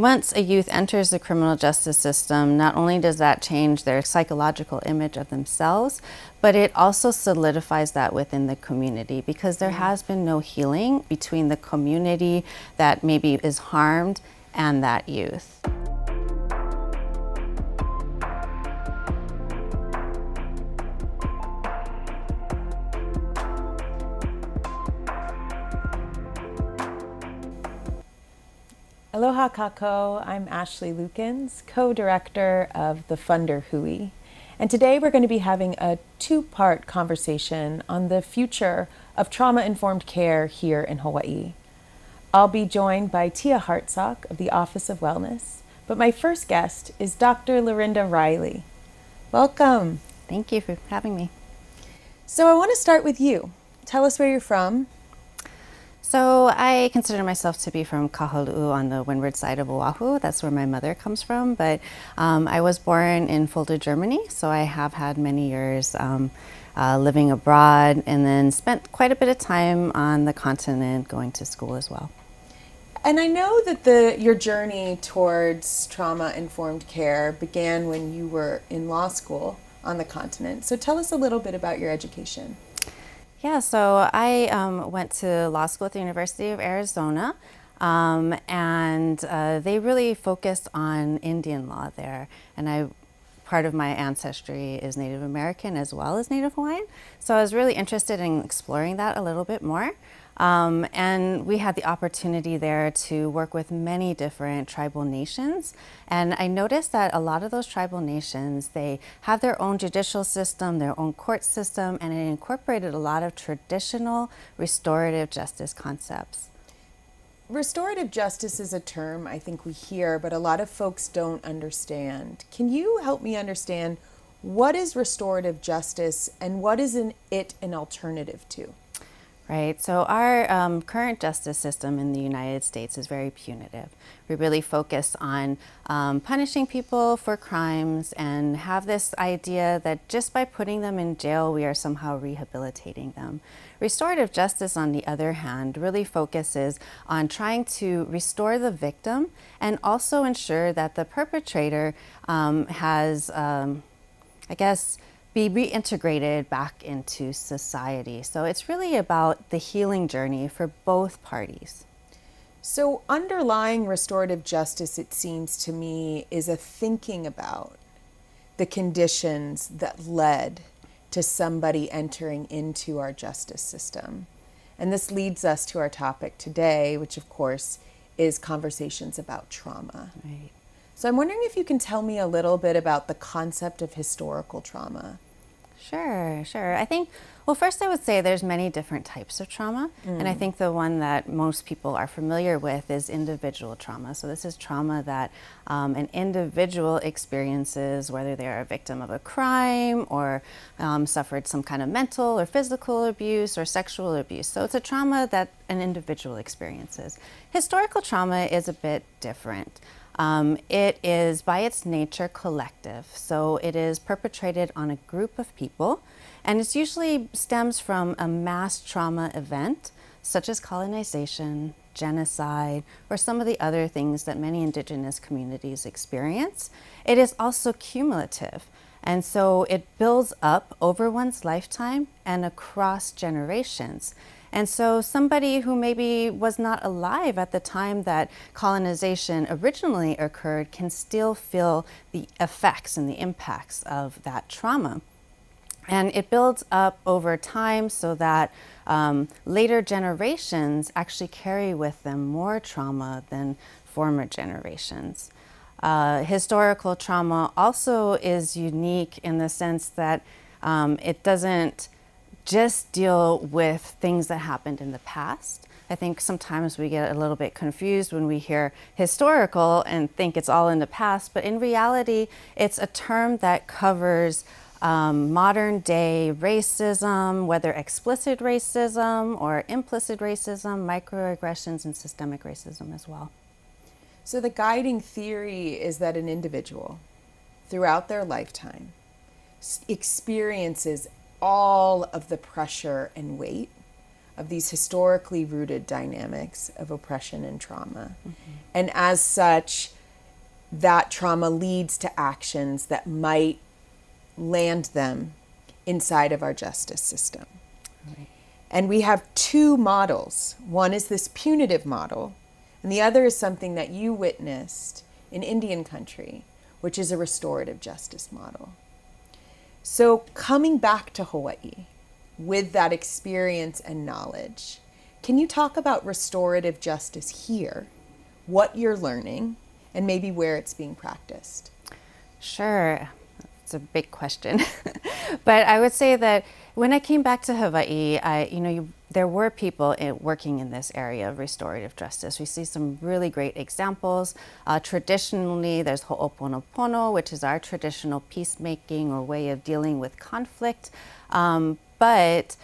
once a youth enters the criminal justice system, not only does that change their psychological image of themselves, but it also solidifies that within the community because there mm-hmm. has been no healing between the community that maybe is harmed and that youth. Kako, I'm Ashley Lukens, co-director of the Funder Hui. And today we're going to be having a two-part conversation on the future of trauma-informed care here in Hawaii. I'll be joined by Tia Hartsock of the Office of Wellness, but my first guest is Dr. Lorinda Riley. Welcome. Thank you for having me. So I want to start with you. Tell us where you're from so I consider myself to be from Kahalu'u on the windward side of Oahu. That's where my mother comes from. But um, I was born in Fulda, Germany, so I have had many years um, uh, living abroad and then spent quite a bit of time on the continent going to school as well. And I know that the your journey towards trauma-informed care began when you were in law school on the continent. So tell us a little bit about your education. Yeah, so I um, went to law school at the University of Arizona, um, and uh, they really focused on Indian law there. And I, part of my ancestry is Native American as well as Native Hawaiian, so I was really interested in exploring that a little bit more. Um, and we had the opportunity there to work with many different tribal nations. And I noticed that a lot of those tribal nations, they have their own judicial system, their own court system, and it incorporated a lot of traditional restorative justice concepts. Restorative justice is a term I think we hear, but a lot of folks don't understand. Can you help me understand what is restorative justice and what is an, it an alternative to? Right, so our um, current justice system in the United States is very punitive. We really focus on um, punishing people for crimes and have this idea that just by putting them in jail, we are somehow rehabilitating them. Restorative justice, on the other hand, really focuses on trying to restore the victim and also ensure that the perpetrator um, has, um, I guess, be reintegrated back into society. So it's really about the healing journey for both parties. So, underlying restorative justice, it seems to me, is a thinking about the conditions that led to somebody entering into our justice system. And this leads us to our topic today, which, of course, is conversations about trauma. Right. So, I'm wondering if you can tell me a little bit about the concept of historical trauma. Sure, sure. I think, well, first I would say there's many different types of trauma. Mm. And I mm. think the one that most people are familiar with is individual trauma. So this is trauma that um, an individual experiences, whether they're a victim of a crime or um, suffered some kind of mental or physical abuse or sexual abuse. So it's a trauma that an individual experiences. Historical trauma is a bit different. Um, it is by its nature collective, so it is perpetrated on a group of people, and it usually stems from a mass trauma event, such as colonization, genocide, or some of the other things that many indigenous communities experience. It is also cumulative, and so it builds up over one's lifetime and across generations. And so somebody who maybe was not alive at the time that colonization originally occurred can still feel the effects and the impacts of that trauma. And it builds up over time so that um, later generations actually carry with them more trauma than former generations. Uh, historical trauma also is unique in the sense that um, it doesn't just deal with things that happened in the past. I think sometimes we get a little bit confused when we hear historical and think it's all in the past, but in reality, it's a term that covers um, modern day racism, whether explicit racism or implicit racism, microaggressions, and systemic racism as well. So, the guiding theory is that an individual throughout their lifetime experiences all of the pressure and weight of these historically rooted dynamics of oppression and trauma. Mm-hmm. And as such, that trauma leads to actions that might land them inside of our justice system. Right. And we have two models. One is this punitive model, and the other is something that you witnessed in Indian country, which is a restorative justice model. So, coming back to Hawaii with that experience and knowledge, can you talk about restorative justice here, what you're learning, and maybe where it's being practiced? Sure. It's a big question. but I would say that when I came back to Hawaii, I, you know, you, there were people in, working in this area of restorative justice. We see some really great examples. Uh, traditionally, there's Ho'oponopono, which is our traditional peacemaking or way of dealing with conflict. Um, but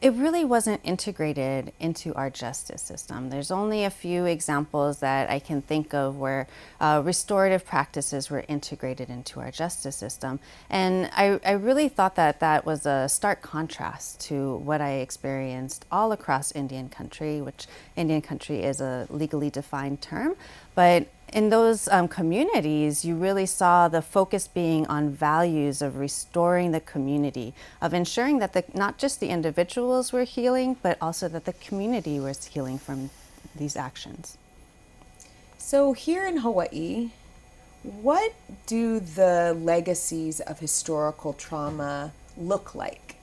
it really wasn't integrated into our justice system. There's only a few examples that I can think of where uh, restorative practices were integrated into our justice system. And I, I, really thought that that was a stark contrast to what I experienced all across Indian country, which Indian country is a legally defined term. But in those um, communities, you really saw the focus being on values of restoring the community, of ensuring that the, not just the individuals were healing, but also that the community was healing from these actions. So, here in Hawaii, what do the legacies of historical trauma look like?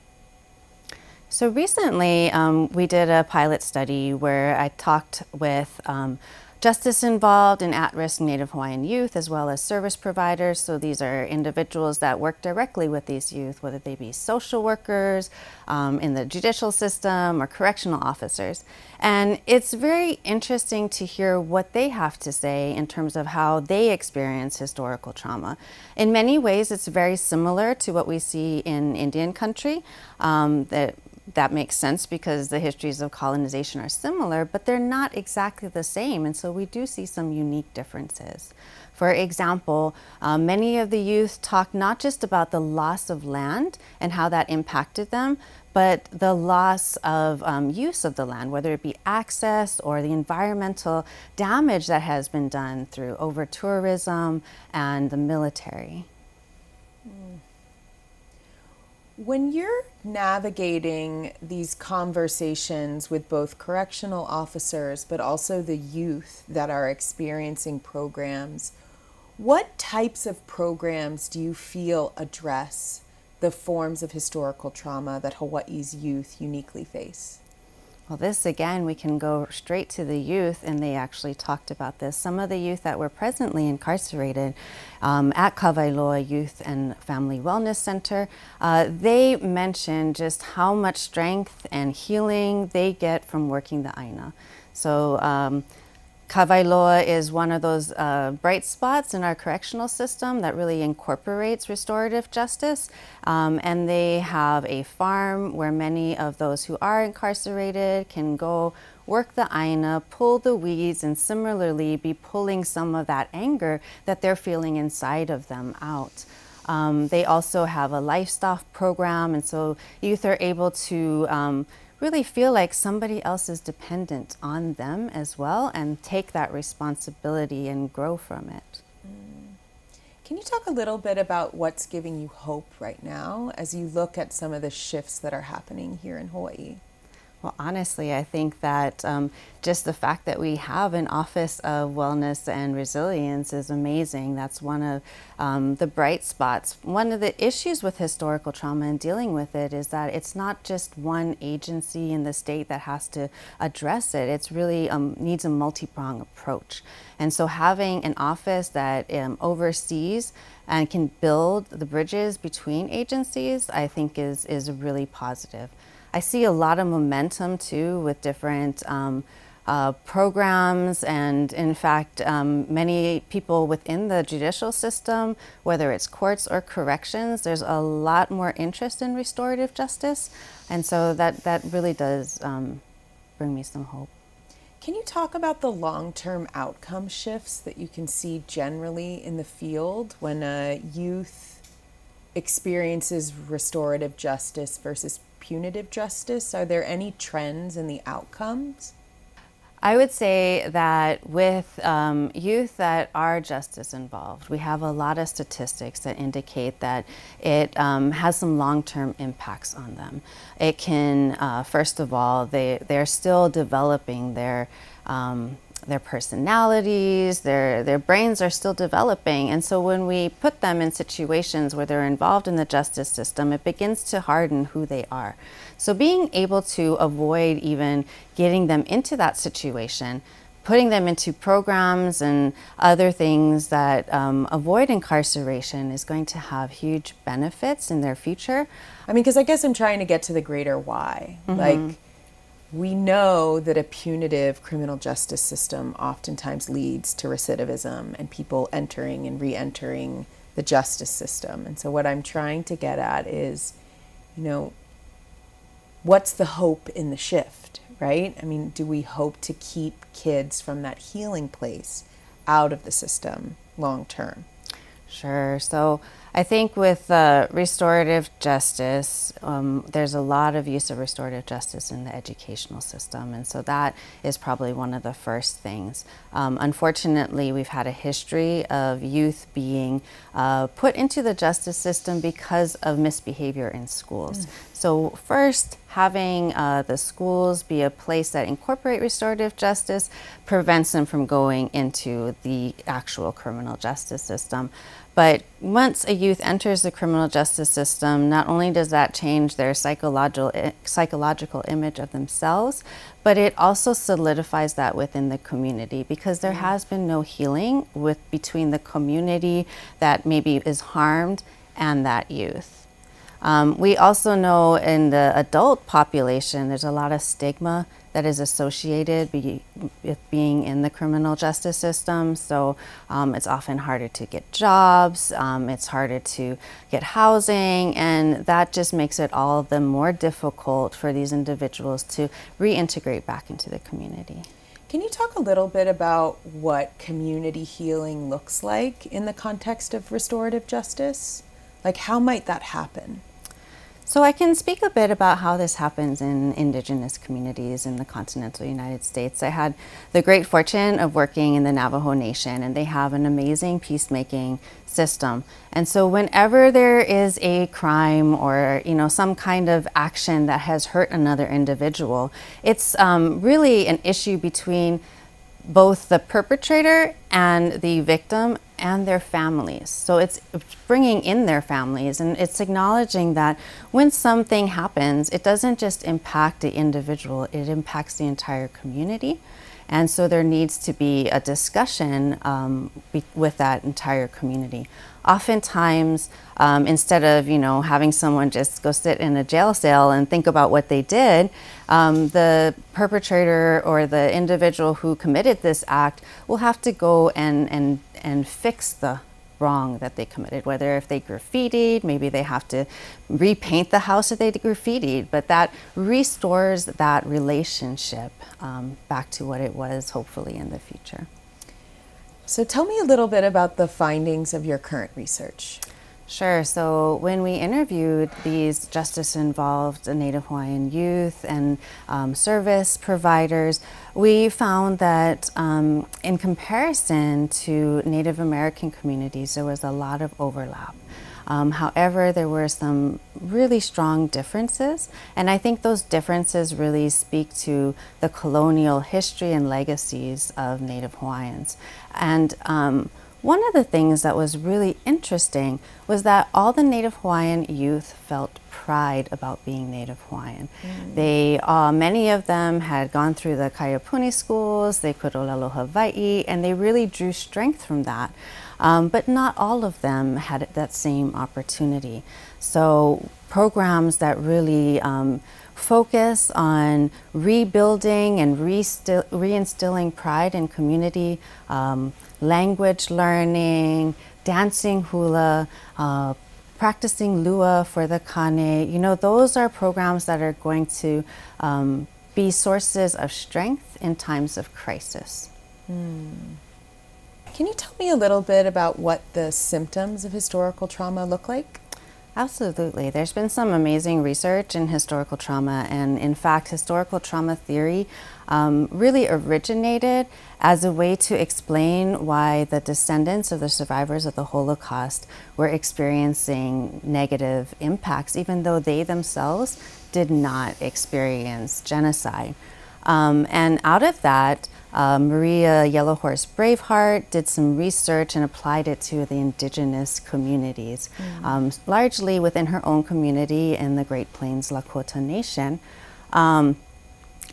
So, recently um, we did a pilot study where I talked with um, Justice involved in at risk Native Hawaiian youth as well as service providers. So these are individuals that work directly with these youth, whether they be social workers um, in the judicial system or correctional officers. And it's very interesting to hear what they have to say in terms of how they experience historical trauma. In many ways, it's very similar to what we see in Indian country. Um, that that makes sense because the histories of colonization are similar, but they're not exactly the same. And so we do see some unique differences. For example, uh, many of the youth talk not just about the loss of land and how that impacted them, but the loss of um, use of the land, whether it be access or the environmental damage that has been done through over tourism and the military. When you're navigating these conversations with both correctional officers but also the youth that are experiencing programs, what types of programs do you feel address the forms of historical trauma that Hawaii's youth uniquely face? Well, this again, we can go straight to the youth, and they actually talked about this. Some of the youth that were presently incarcerated um, at Kawailoa Youth and Family Wellness Center, uh, they mentioned just how much strength and healing they get from working the Aina. So, um, Kawailoa is one of those uh, bright spots in our correctional system that really incorporates restorative justice. Um, and they have a farm where many of those who are incarcerated can go work the aina, pull the weeds, and similarly be pulling some of that anger that they're feeling inside of them out. Um, they also have a lifestyle program, and so youth are able to um, really feel like somebody else is dependent on them as well and take that responsibility and grow from it. Mm. Can you talk a little bit about what's giving you hope right now as you look at some of the shifts that are happening here in Hawaii? Well, honestly, I think that um, just the fact that we have an Office of Wellness and Resilience is amazing. That's one of um, the bright spots. One of the issues with historical trauma and dealing with it is that it's not just one agency in the state that has to address it. It's really um, needs a multi-pronged approach. And so having an office that um, oversees and can build the bridges between agencies, I think is, is really positive. I see a lot of momentum too with different um, uh, programs, and in fact, um, many people within the judicial system, whether it's courts or corrections, there's a lot more interest in restorative justice, and so that that really does um, bring me some hope. Can you talk about the long term outcome shifts that you can see generally in the field when a youth experiences restorative justice versus punitive justice? Are there any trends in the outcomes? I would say that with um, youth that are justice involved, we have a lot of statistics that indicate that it um, has some long term impacts on them. It can, uh, first of all, they, they're still developing their um, their personalities, their, their brains are still developing. And so when we put them in situations where they're involved in the justice system, it begins to harden who they are. So being able to avoid even getting them into that situation, putting them into programs and other things that um, avoid incarceration is going to have huge benefits in their future. I mean, because I guess I'm trying to get to the greater why. Mm-hmm. Like, we know that a punitive criminal justice system oftentimes leads to recidivism and people entering and re entering the justice system. And so, what I'm trying to get at is, you know, what's the hope in the shift, right? I mean, do we hope to keep kids from that healing place out of the system long term? Sure. So I think with uh, restorative justice, um, there's a lot of use of restorative justice in the educational system, and so that is probably one of the first things. Um, unfortunately, we've had a history of youth being uh, put into the justice system because of misbehavior in schools. Mm. So, first, having uh, the schools be a place that incorporate restorative justice prevents them from going into the actual criminal justice system. But once a youth enters the criminal justice system, not only does that change their psychological psychological image of themselves, but it also solidifies that within the community because there has been no healing with between the community that maybe is harmed and that youth. Um, we also know in the adult population, there's a lot of stigma that is associated be, with being in the criminal justice system. So um, it's often harder to get jobs, um, it's harder to get housing, and that just makes it all the more difficult for these individuals to reintegrate back into the community. Can you talk a little bit about what community healing looks like in the context of restorative justice? Like, how might that happen? So I can speak a bit about how this happens in indigenous communities in the continental United States. I had the great fortune of working in the Navajo Nation, and they have an amazing peacemaking system. And so whenever there is a crime or you know some kind of action that has hurt another individual, it's um, really an issue between both the perpetrator and the victim and their families. So it's bringing in their families and it's acknowledging that when something happens, it doesn't just impact the individual, it impacts the entire community. And so there needs to be a discussion um, be, with that entire community. Oftentimes, um, instead of you know having someone just go sit in a jail cell and think about what they did, um, the perpetrator or the individual who committed this act will have to go and and and fix the wrong that they committed, whether if they graffitied, maybe they have to repaint the house that they graffitied, but that restores that relationship um, back to what it was, hopefully, in the future. So tell me a little bit about the findings of your current research. Sure. So when we interviewed these justice involved Native Hawaiian youth and um, service providers, we found that um, in comparison to Native American communities, there was a lot of overlap. Um, however, there were some really strong differences, and I think those differences really speak to the colonial history and legacies of Native Hawaiians. And um, one of the things that was really interesting was that all the Native Hawaiian youth felt pride about being Native Hawaiian. Mm. They, uh, many of them had gone through the Kaiapuni schools, they could Olelo Hawaii, and they really drew strength from that. Um, but not all of them had that same opportunity. So programs that really um, focus on rebuilding and reinstilling pride in community, um, language learning, dancing hula, uh, practicing lua for the kane. You know, those are programs that are going to um, be sources of strength in times of crisis. Hmm. Can you tell me a little bit about what the symptoms of historical trauma look like? Absolutely. There's been some amazing research in historical trauma, and in fact, historical trauma theory um, really originated as a way to explain why the descendants of the survivors of the Holocaust were experiencing negative impacts, even though they themselves did not experience genocide. Um, and out of that, uh, Maria Yellow Horse Brave Heart did some research and applied it to the indigenous communities, mm. um, largely within her own community in the Great Plains Lakota Nation. Um,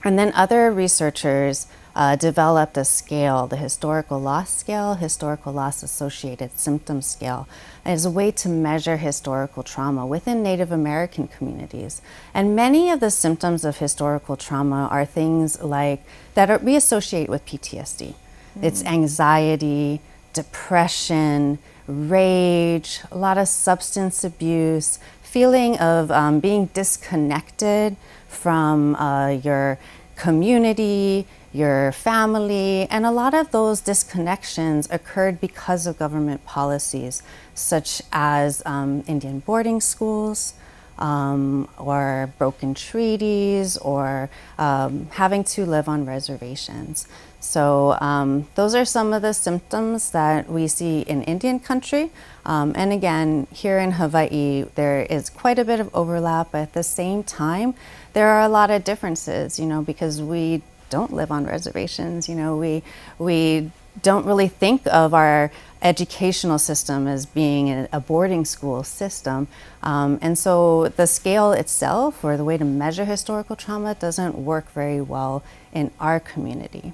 and then other researchers uh, developed a scale, the historical loss scale, historical loss associated symptom scale, as a way to measure historical trauma within Native American communities. And many of the symptoms of historical trauma are things like that are, we associate with PTSD. Mm-hmm. It's anxiety, depression, rage, a lot of substance abuse, feeling of um, being disconnected from uh, your community, your family, and a lot of those disconnections occurred because of government policies, such as um, Indian boarding schools. Um, or broken treaties, or um, having to live on reservations. So, um, those are some of the symptoms that we see in Indian country. Um, and again, here in Hawaii, there is quite a bit of overlap, but at the same time, there are a lot of differences, you know, because we don't live on reservations. You know, we we don't really think of our educational system as being a boarding school system. Um, and so the scale itself or the way to measure historical trauma doesn't work very well in our community.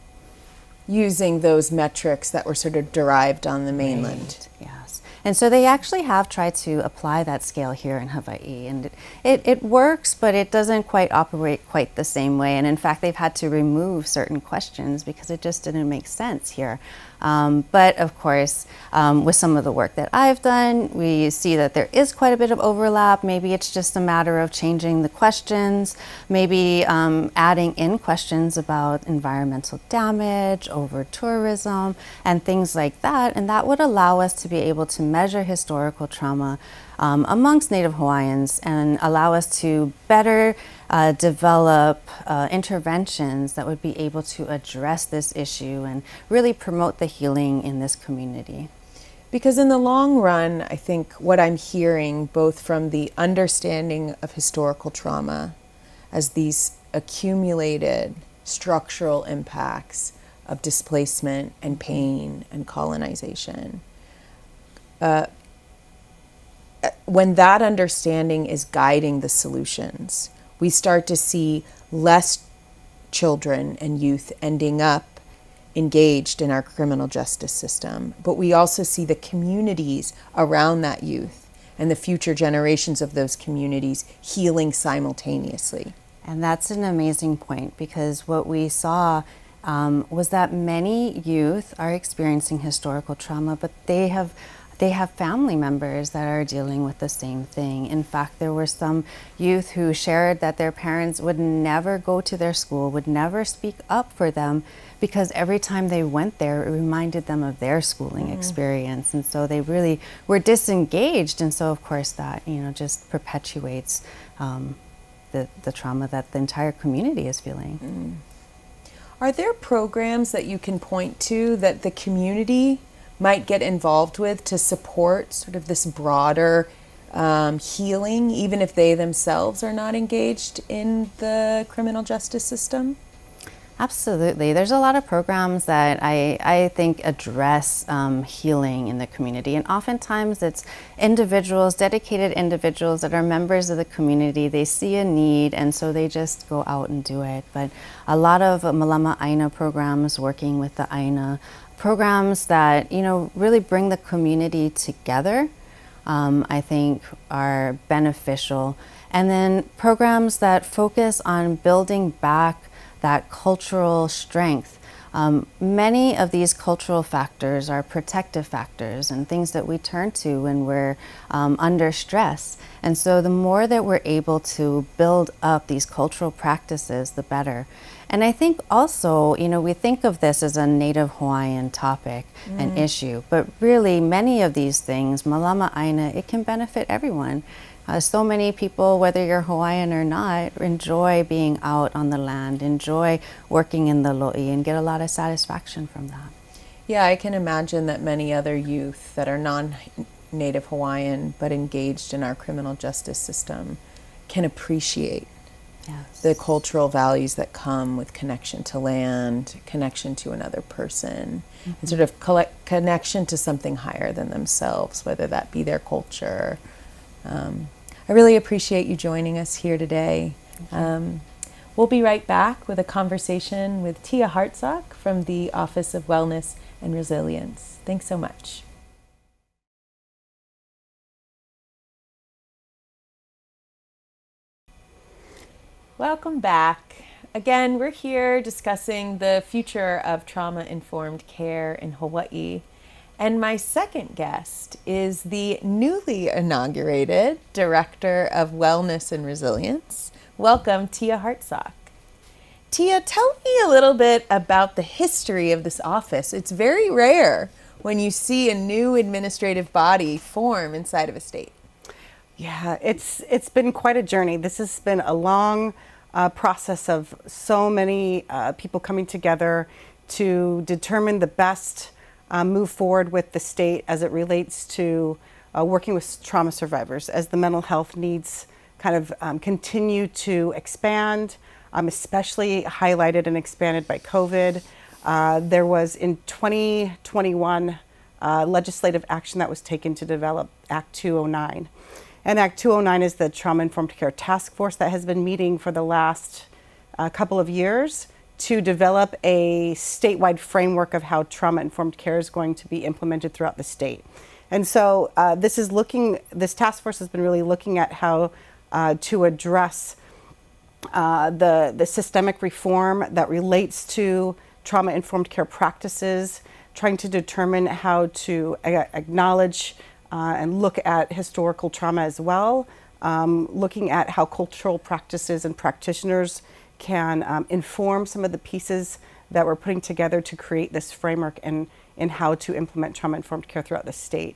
Using those metrics that were sort of derived on the mainland. Right. Yeah. And so they actually have tried to apply that scale here in Hawaii. And it, it, it, works, but it doesn't quite operate quite the same way. And in fact, they've had to remove certain questions because it just didn't make sense here. Um, but of course, um, with some of the work that I've done, we see that there is quite a bit of overlap. Maybe it's just a matter of changing the questions, maybe um, adding in questions about environmental damage, over tourism, and things like that. And that would allow us to be able to measure historical trauma um, amongst Native Hawaiians and allow us to better uh, develop uh, interventions that would be able to address this issue and really promote the healing in this community. Because in the long run, I think what I'm hearing, both from the understanding of historical trauma as these accumulated structural impacts of displacement and pain and colonization, uh, when that understanding is guiding the solutions, we start to see less children and youth ending up engaged in our criminal justice system. But we also see the communities around that youth and the future generations of those communities healing simultaneously. And that's an amazing point because what we saw um, was that many youth are experiencing historical trauma, but they have they have family members that are dealing with the same thing. In fact, there were some youth who shared that their parents would never go to their school, would never speak up for them because every time they went there, it reminded them of their schooling mm. experience. And so they really were disengaged. And so, of course, that, you know, just perpetuates um, the, the trauma that the entire community is feeling. Mm. Are there programs that you can point to that the community might get involved with to support sort of this broader um, healing, even if they themselves are not engaged in the criminal justice system? Absolutely. There's a lot of programs that I, I think address um, healing in the community. And oftentimes it's individuals, dedicated individuals that are members of the community. They see a need and so they just go out and do it. But a lot of Malama Aina programs working with the Aina programs that you know really bring the community together um, i think are beneficial and then programs that focus on building back that cultural strength um, many of these cultural factors are protective factors and things that we turn to when we're um, under stress. And so, the more that we're able to build up these cultural practices, the better. And I think also, you know, we think of this as a Native Hawaiian topic mm. and issue, but really many of these things, Malama Aina, it can benefit everyone. Uh, so many people, whether you're Hawaiian or not, enjoy being out on the land, enjoy working in the lo'i, and get a lot of satisfaction from that. Yeah, I can imagine that many other youth that are non Native Hawaiian but engaged in our criminal justice system can appreciate yes. the cultural values that come with connection to land, connection to another person, mm-hmm. and sort of collect, connection to something higher than themselves, whether that be their culture. Um, I really appreciate you joining us here today. Um, we'll be right back with a conversation with Tia Hartsock from the Office of Wellness and Resilience. Thanks so much. Welcome back. Again, we're here discussing the future of trauma informed care in Hawaii. And my second guest is the newly inaugurated Director of Wellness and Resilience. Welcome, Tia Hartsock. Tia, tell me a little bit about the history of this office. It's very rare when you see a new administrative body form inside of a state. Yeah, it's it's been quite a journey. This has been a long uh, process of so many uh, people coming together to determine the best uh, move forward with the state as it relates to uh, working with trauma survivors as the mental health needs kind of um, continue to expand, um, especially highlighted and expanded by COVID. Uh, there was in 2021 uh, legislative action that was taken to develop Act 209. And Act 209 is the Trauma Informed Care Task Force that has been meeting for the last uh, couple of years to develop a statewide framework of how trauma informed care is going to be implemented throughout the state. And so uh, this is looking, this task force has been really looking at how uh, to address uh, the, the systemic reform that relates to trauma informed care practices, trying to determine how to acknowledge uh, and look at historical trauma as well, um, looking at how cultural practices and practitioners can um, inform some of the pieces that we're putting together to create this framework and in how to implement trauma informed care throughout the state.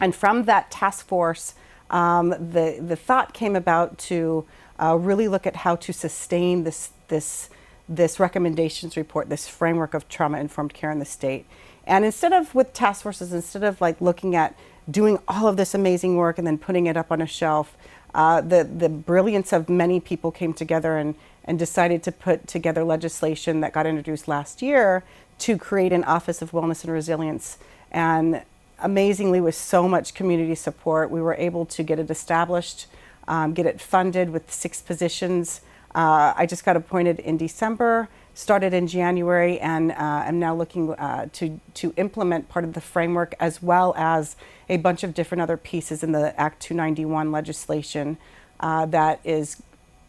And from that task force, um, the, the thought came about to uh, really look at how to sustain this, this, this recommendations report, this framework of trauma informed care in the state. And instead of with task forces, instead of like looking at doing all of this amazing work and then putting it up on a shelf. Uh, the, the brilliance of many people came together and, and decided to put together legislation that got introduced last year to create an Office of Wellness and Resilience. And amazingly, with so much community support, we were able to get it established, um, get it funded with six positions. Uh, I just got appointed in December started in January and uh, am now looking uh, to, to implement part of the framework as well as a bunch of different other pieces in the Act 291 legislation uh, that is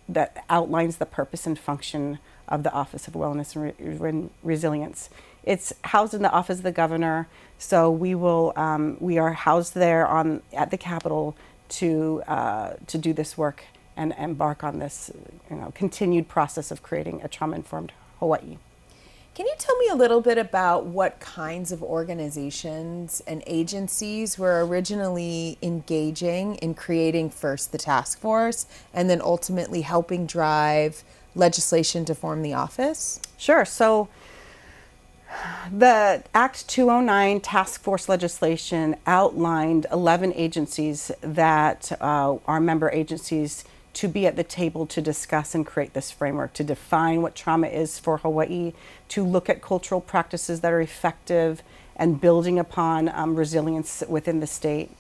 that outlines the purpose and function of the Office of Wellness and Re Resilience. It's housed in the Office of the Governor, so we will um, we are housed there on at the Capitol to uh, to do this work and embark on this you know continued process of creating a trauma informed Hawaii. Can you tell me a little bit about what kinds of organizations and agencies were originally engaging in creating first the task force and then ultimately helping drive legislation to form the office? Sure. So the Act 209 task force legislation outlined 11 agencies that uh, are member agencies to be at the table to discuss and create this framework, to define what trauma is for Hawaii, to look at cultural practices that are effective and building upon um, resilience within the state.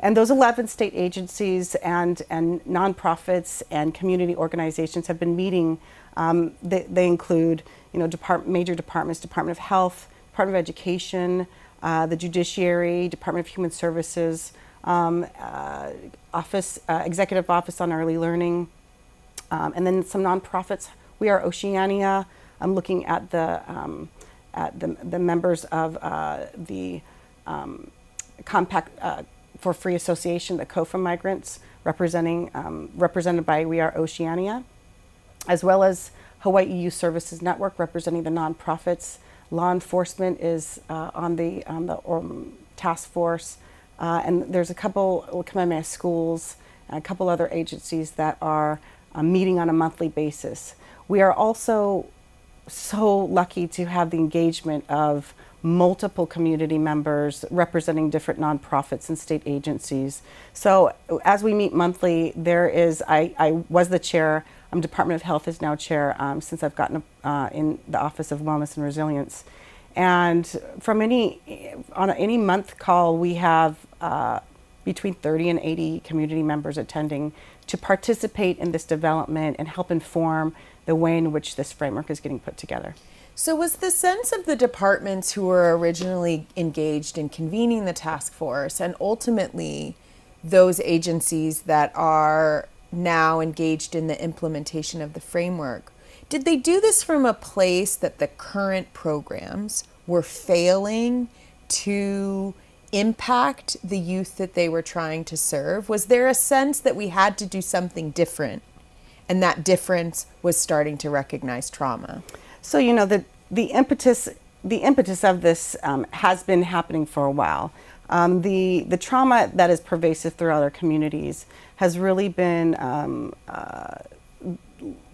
And those 11 state agencies and, and nonprofits and community organizations have been meeting. Um, they, they, include you know, depart major departments, Department of Health, Department of Education, uh, the Judiciary, Department of Human Services, um, uh, office, uh, executive office on early learning, um, and then some nonprofits. We are Oceania. I'm looking at the um, at the, the members of uh, the um, Compact uh, for Free Association, the COFA migrants, representing um, represented by We Are Oceania, as well as Hawaii Youth Services Network, representing the nonprofits. Law enforcement is uh, on the, on the um, task force. Uh, and there's a couple Kamehameha schools a couple other agencies that are uh, meeting on a monthly basis. We are also so lucky to have the engagement of multiple community members representing different nonprofits and state agencies. So as we meet monthly, there is, I, I was the chair, I'm Department of Health is now chair um, since I've gotten uh, in the Office of Wellness and Resilience. And from any, on any month call, we have uh, between 30 and 80 community members attending to participate in this development and help inform the way in which this framework is getting put together. So, was the sense of the departments who were originally engaged in convening the task force and ultimately those agencies that are now engaged in the implementation of the framework, did they do this from a place that the current programs were failing to impact the youth that they were trying to serve? Was there a sense that we had to do something different and that difference was starting to recognize trauma? So, you know, the, the impetus the impetus of this um, has been happening for a while. Um, the the trauma that is pervasive throughout our communities has really been um, uh,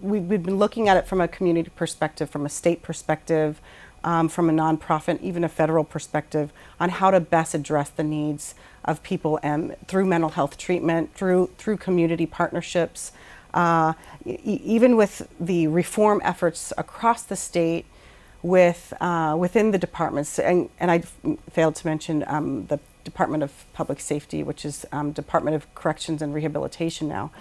we've, we've been looking at it from a community perspective, from a state perspective, um, from a nonprofit, even a federal perspective, on how to best address the needs of people and through mental health treatment, through through community partnerships, uh, e- even with the reform efforts across the state, with uh, within the departments, and, and I failed to mention um, the Department of Public Safety, which is um, Department of Corrections and Rehabilitation now.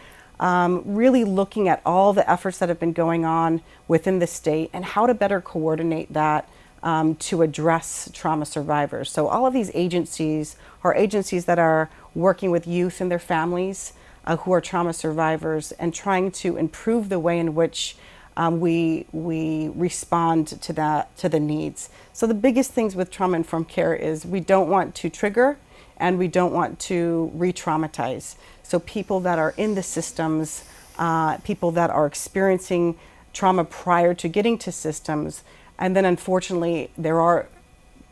Um, really looking at all the efforts that have been going on within the state and how to better coordinate that um, to address trauma survivors. So, all of these agencies are agencies that are working with youth and their families uh, who are trauma survivors and trying to improve the way in which um, we we respond to that to the needs. So the biggest things with trauma informed care is we don't want to trigger and we don't want to re-traumatize. So people that are in the systems, uh, people that are experiencing trauma prior to getting to systems, and then unfortunately there are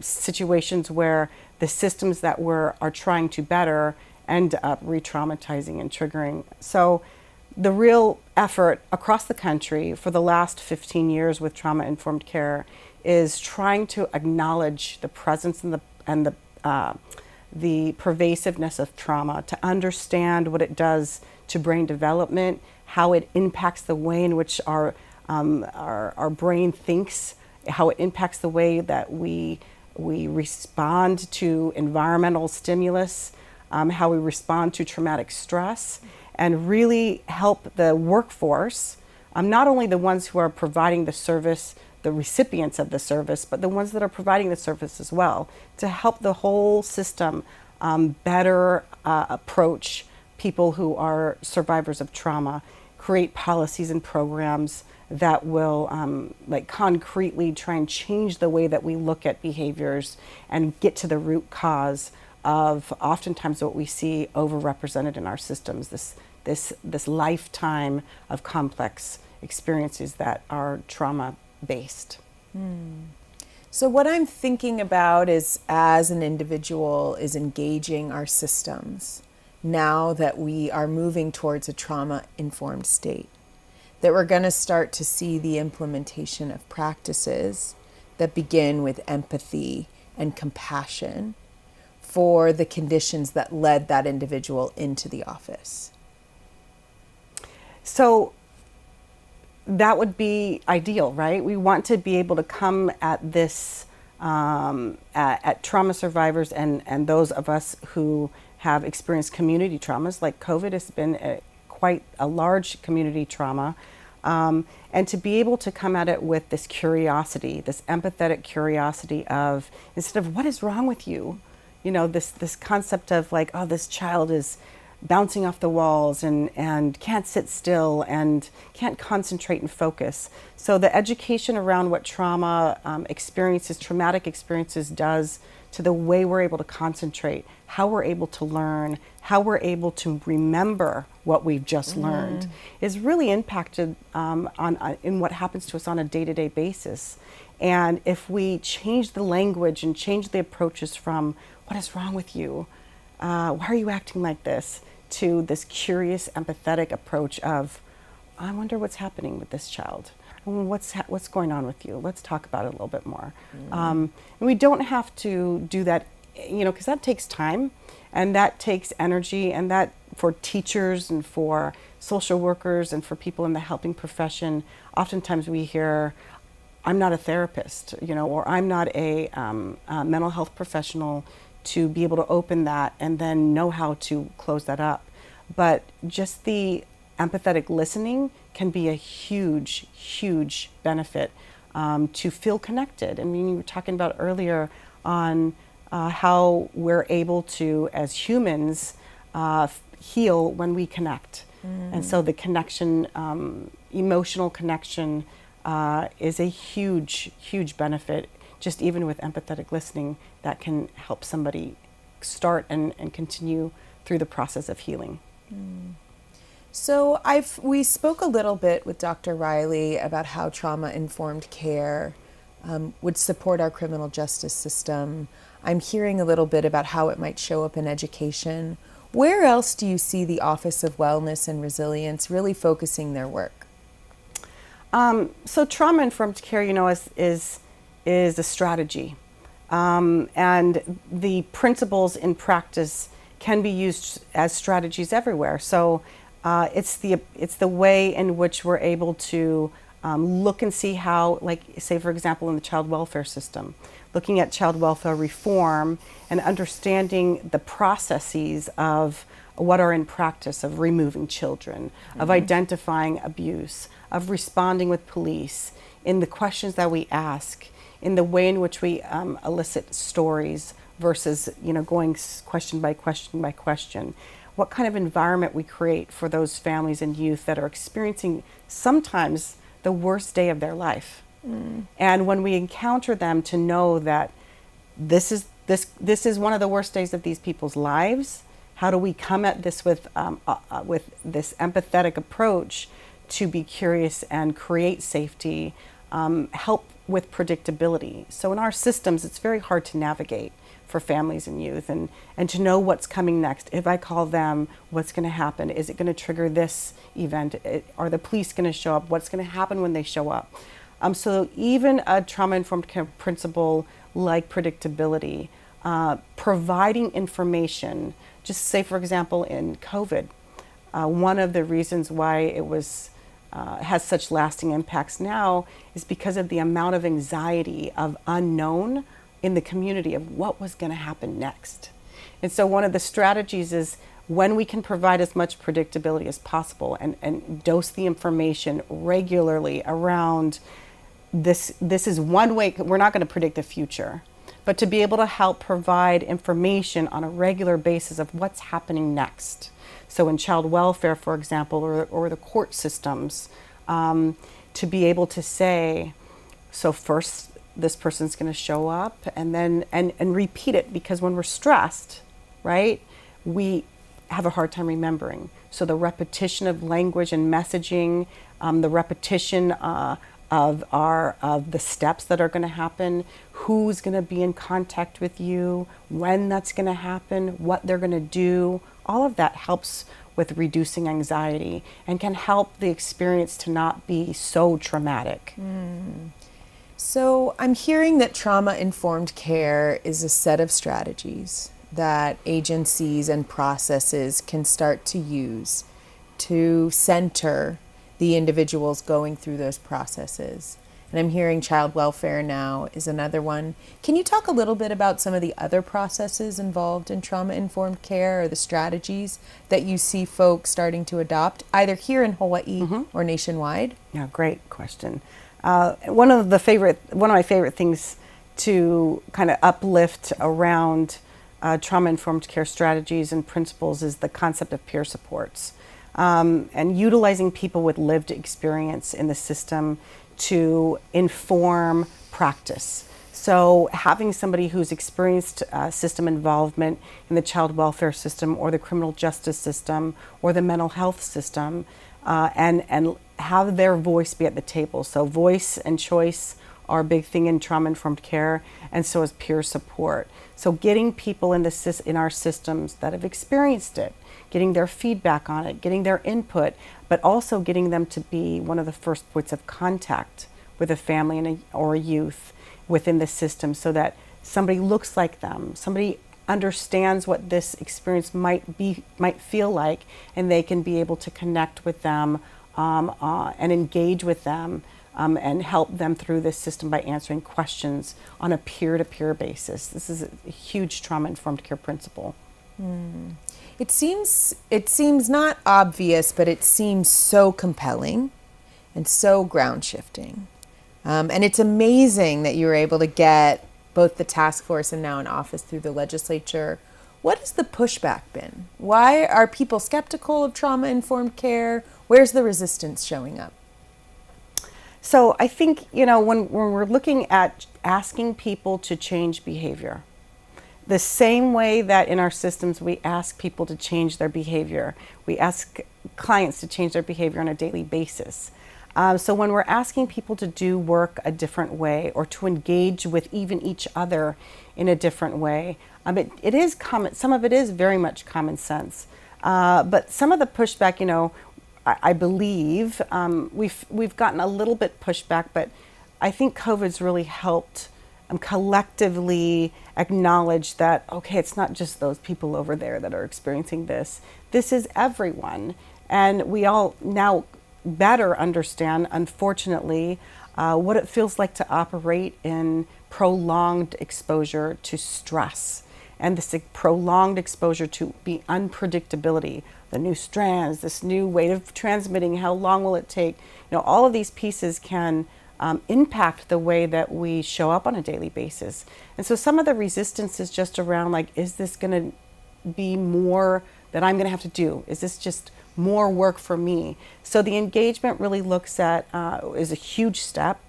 situations where the systems that we're are trying to better end up re-traumatizing and triggering. So the real effort across the country for the last 15 years with trauma informed care is trying to acknowledge the presence and the and the uh, the pervasiveness of trauma, to understand what it does to brain development, how it impacts the way in which our um, our, our brain thinks, how it impacts the way that we we respond to environmental stimulus, um, how we respond to traumatic stress and really help the workforce, um, not only the ones who are providing the service, the recipients of the service, but the ones that are providing the service as well, to help the whole system um, better uh, approach people who are survivors of trauma, create policies and programs that will um, like concretely try and change the way that we look at behaviors and get to the root cause of oftentimes what we see overrepresented in our systems this this this lifetime of complex experiences that are trauma based hmm. so what i'm thinking about is as an individual is engaging our systems now that we are moving towards a trauma informed state that we're going to start to see the implementation of practices that begin with empathy and compassion for the conditions that led that individual into the office? So that would be ideal, right? We want to be able to come at this um, at, at, trauma survivors and, and those of us who have experienced community traumas, like COVID has been a, quite a large community trauma. Um, and to be able to come at it with this curiosity, this empathetic curiosity of instead of what is wrong with you, you know this this concept of like oh this child is bouncing off the walls and and can't sit still and can't concentrate and focus so the education around what trauma um, experiences traumatic experiences does to the way we're able to concentrate, how we're able to learn, how we're able to remember what we've just mm. learned is really impacted um, on, uh, in what happens to us on a day-to-day basis. And if we change the language and change the approaches from "What is wrong with you? Uh, why are you acting like this?" To this curious, empathetic approach of, "I wonder what's happening with this child." what's ha- what's going on with you? Let's talk about it a little bit more. Mm. Um, and we don't have to do that, you know, because that takes time, and that takes energy, and that for teachers and for social workers and for people in the helping profession, oftentimes we hear, "I'm not a therapist," you know, or "I'm not a, um, a mental health professional." To be able to open that and then know how to close that up. But just the empathetic listening can be a huge, huge benefit um, to feel connected. I mean, you were talking about earlier on uh, how we're able to, as humans, uh, heal when we connect. Mm. And so the connection, um, emotional connection, uh, is a huge, huge benefit. Just even with empathetic listening, that can help somebody start and, and continue through the process of healing. Mm. So I've we spoke a little bit with Dr. Riley about how trauma informed care um, would support our criminal justice system. I'm hearing a little bit about how it might show up in education. Where else do you see the Office of Wellness and Resilience really focusing their work? Um, so trauma informed care, you know, is is is a strategy, um, and the principles in practice can be used as strategies everywhere. So uh, it's the it's the way in which we're able to um, look and see how, like, say for example, in the child welfare system, looking at child welfare reform and understanding the processes of what are in practice of removing children, mm-hmm. of identifying abuse, of responding with police, in the questions that we ask, in the way in which we um, elicit stories versus you know going question by question by question what kind of environment we create for those families and youth that are experiencing sometimes the worst day of their life. Mm. And when we encounter them to know that this is this this is one of the worst days of these people's lives, how do we come at this with um, uh, uh, with this empathetic approach to be curious and create safety, um, help with predictability. So in our systems, it's very hard to navigate for families and youth and, and to know what's coming next. If I call them, what's going to happen? Is it going to trigger this event? It, are the police going to show up? What's going to happen when they show up? Um, so even a trauma-informed principle like predictability, uh, providing information, just say for example in COVID, uh, one of the reasons why it was uh, has such lasting impacts now is because of the amount of anxiety of unknown in the community of what was going to happen next. And so, one of the strategies is when we can provide as much predictability as possible and, and dose the information regularly around this, this is one way, we're not going to predict the future, but to be able to help provide information on a regular basis of what's happening next. So, in child welfare, for example, or, or the court systems, um, to be able to say, so first this person's going to show up and then and and repeat it because when we're stressed right we have a hard time remembering. So the repetition of language and messaging um, the repetition uh, of our of the steps that are going to happen who's going to be in contact with you when that's going to happen what they're going to do all of that helps with reducing anxiety and can help the experience to not be so traumatic mm. So I'm hearing that trauma informed care is a set of strategies that agencies and processes can start to use to center the individuals going through those processes. And I'm hearing child welfare now is another one. Can you talk a little bit about some of the other processes involved in trauma informed care or the strategies that you see folks starting to adopt, either here in Hawaii mm-hmm. or nationwide? Yeah, great question. Uh, one of the favorite, one of my favorite things to kind of uplift around uh, trauma-informed care strategies and principles is the concept of peer supports um, and utilizing people with lived experience in the system to inform practice. So, having somebody who's experienced uh, system involvement in the child welfare system or the criminal justice system or the mental health system uh, and, and have their voice be at the table. So, voice and choice are a big thing in trauma informed care, and so is peer support. So, getting people in, the, in our systems that have experienced it, getting their feedback on it, getting their input, but also getting them to be one of the first points of contact with a family and a, or a youth within the system so that somebody looks like them, somebody understands what this experience might be might feel like and they can be able to connect with them um, uh, and engage with them um, and help them through this system by answering questions on a peer-to-peer basis this is a huge trauma-informed care principle mm. It seems it seems not obvious but it seems so compelling and so ground shifting um, and it's amazing that you were able to get both the task force and now an office through the legislature. What has the pushback been? Why are people skeptical of trauma informed care? Where's the resistance showing up? So I think, you know, when, when we're looking at asking people to change behavior, the same way that in our systems we ask people to change their behavior, we ask clients to change their behavior on a daily basis. Um, so when we're asking people to do work a different way or to engage with even each other in a different way, um, it, it is common. Some of it is very much common sense, uh, but some of the pushback, you know, I, I believe um, we've we've gotten a little bit pushback, but I think COVID's really helped collectively acknowledge that okay, it's not just those people over there that are experiencing this. This is everyone, and we all now better understand, unfortunately, uh, what it feels like to operate in prolonged exposure to stress and this prolonged exposure to be unpredictability, the new strands, this new way of transmitting, how long will it take? You know, all of these pieces can um, impact the way that we show up on a daily basis. And so some of the resistance is just around like, is this going to be more that I'm going to have to do? Is this just more work for me. So the engagement really looks at uh, is a huge step.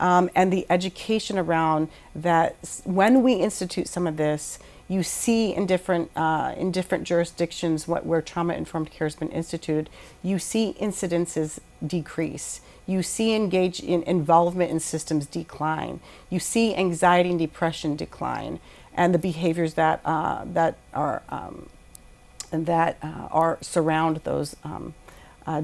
Um, and the education around that when we institute some of this, you see in different uh, in different jurisdictions what, where trauma informed care has been instituted, you see incidences decrease. You see engage in involvement in systems decline. You see anxiety and depression decline, and the behaviors that uh, that are um, that uh, are surround those um, uh,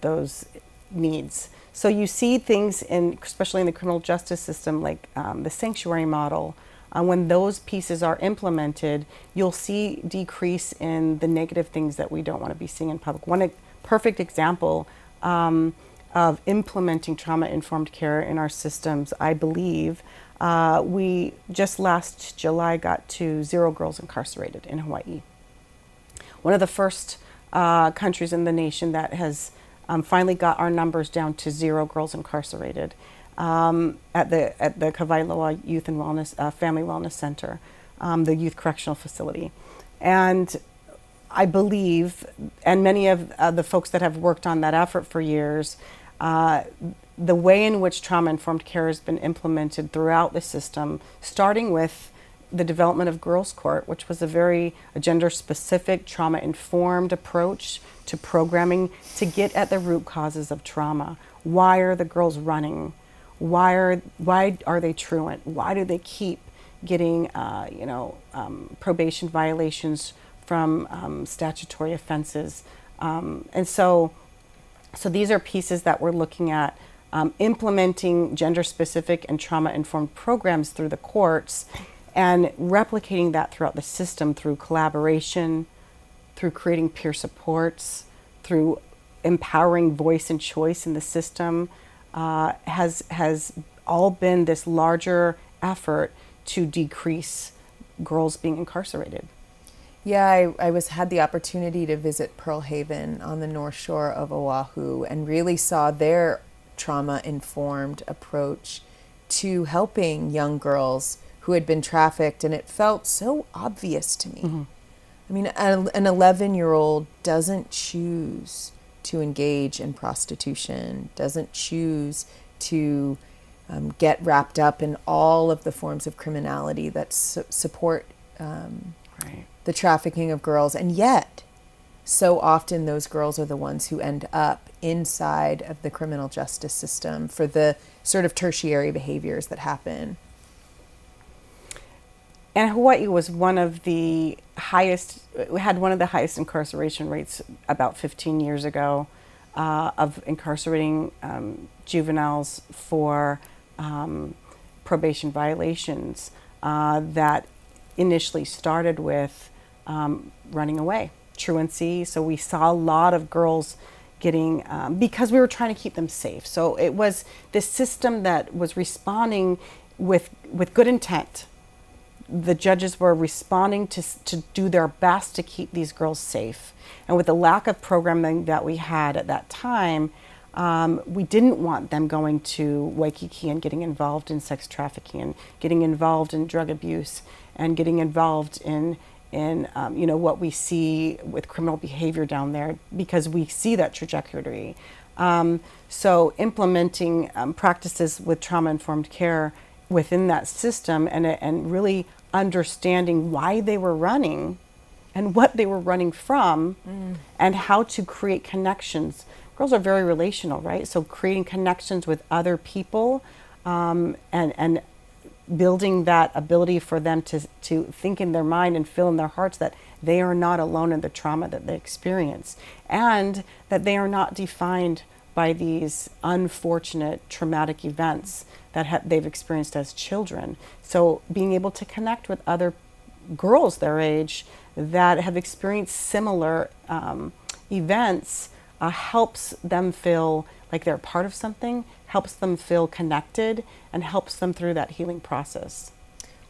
those needs. So you see things in, especially in the criminal justice system, like um, the sanctuary model. Uh, when those pieces are implemented, you'll see decrease in the negative things that we don't want to be seeing in public. One perfect example um, of implementing trauma-informed care in our systems, I believe, uh, we just last July got to zero girls incarcerated in Hawaii one of the first uh, countries in the nation that has um, finally got our numbers down to zero girls incarcerated um, at the at the Kawailoa Youth and Wellness uh, Family Wellness Center, um, the youth correctional facility, and I believe, and many of uh, the folks that have worked on that effort for years, uh, the way in which trauma informed care has been implemented throughout the system, starting with the development of Girls Court, which was a very gender specific, trauma informed approach to programming to get at the root causes of trauma. Why are the girls running? Why are, why are they truant? Why do they keep getting uh, you know, um, probation violations from um, statutory offenses? Um, and so, so these are pieces that we're looking at um, implementing gender specific and trauma informed programs through the courts and replicating that throughout the system through collaboration, through creating peer supports, through empowering voice and choice in the system uh, has has all been this larger effort to decrease girls being incarcerated. Yeah, I, I was had the opportunity to visit Pearl Haven on the north shore of Oahu and really saw their trauma informed approach to helping young girls who had been trafficked, and it felt so obvious to me. Mm-hmm. I mean, an 11 year old doesn't choose to engage in prostitution, doesn't choose to um, get wrapped up in all of the forms of criminality that su- support um, Right. the trafficking of girls. And yet, so often those girls are the ones who end up inside of the criminal justice system for the sort of tertiary behaviors that happen. And Hawaii was one of the highest, had one of the highest incarceration rates about 15 years ago uh, of incarcerating um, juveniles for um, probation violations uh, that initially started with um, running away, truancy. So we saw a lot of girls getting, um, because we were trying to keep them safe. So it was this system that was responding with, with good intent the judges were responding to, to do their best to keep these girls safe. And with the lack of programming that we had at that time, um, we didn't want them going to Waikiki and getting involved in sex trafficking and getting involved in drug abuse and getting involved in in um, you know what we see with criminal behavior down there because we see that trajectory. Um, so implementing um, practices with trauma informed care within that system and, and really understanding why they were running and what they were running from mm. and how to create connections. Girls are very relational, right? So creating connections with other people um, and, and building that ability for them to, to think in their mind and feel in their hearts that they are not alone in the trauma that they experience and that they are not defined by these unfortunate traumatic events that ha- they've experienced as children. So, being able to connect with other girls their age that have experienced similar um, events uh, helps them feel like they're part of something, helps them feel connected, and helps them through that healing process.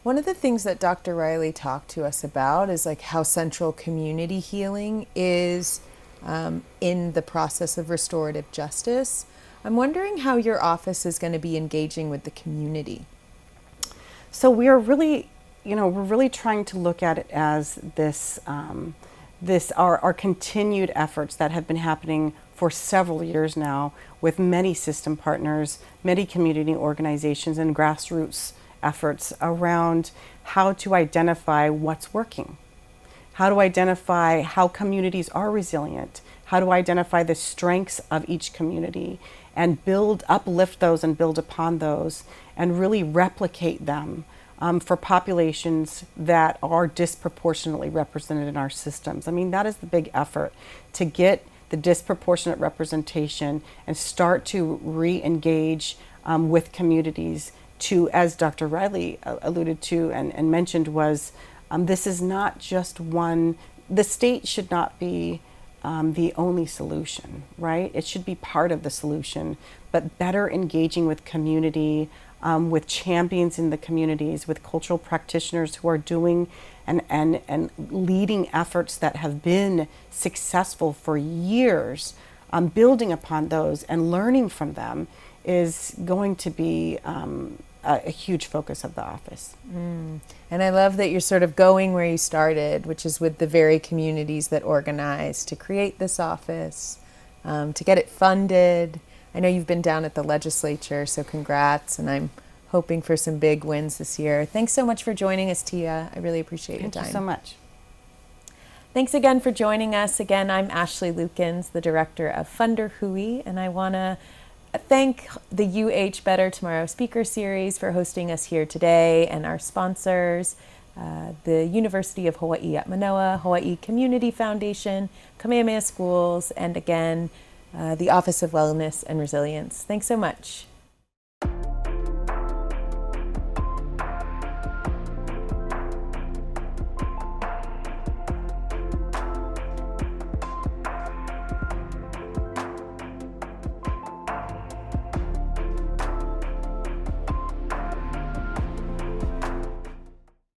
One of the things that Dr. Riley talked to us about is like how central community healing is um, in the process of restorative justice. I'm wondering how your office is going to be engaging with the community. So we are really, you know, we're really trying to look at it as this, um, this our, our continued efforts that have been happening for several years now with many system partners, many community organizations, and grassroots efforts around how to identify what's working. How to identify how communities are resilient, how to identify the strengths of each community and build, uplift those and build upon those and really replicate them um, for populations that are disproportionately represented in our systems. I mean, that is the big effort to get the disproportionate representation and start to re engage um, with communities to, as Dr. Riley uh, alluded to and, and mentioned, was um, this is not just one, the state should not be um, the only solution, right? It should be part of the solution, but better engaging with community, um, with champions in the communities, with cultural practitioners who are doing and, and, and leading efforts that have been successful for years, um, building upon those and learning from them is going to be um, a, a huge focus of the office. Mm. And I love that you're sort of going where you started, which is with the very communities that organize to create this office, um, to get it funded. I know you've been down at the legislature, so congrats, and I'm hoping for some big wins this year. Thanks so much for joining us, Tia. I really appreciate Thank your time. Thank you so much. Thanks again for joining us. Again, I'm Ashley Lukens, the director of Funder Hui, and I want to thank the UH Better Tomorrow Speaker Series for hosting us here today and our sponsors, uh, the University of Hawaii at Manoa, Hawaii Community Foundation, Kamehameha Schools, and again, uh, the Office of Wellness and Resilience. Thanks so much.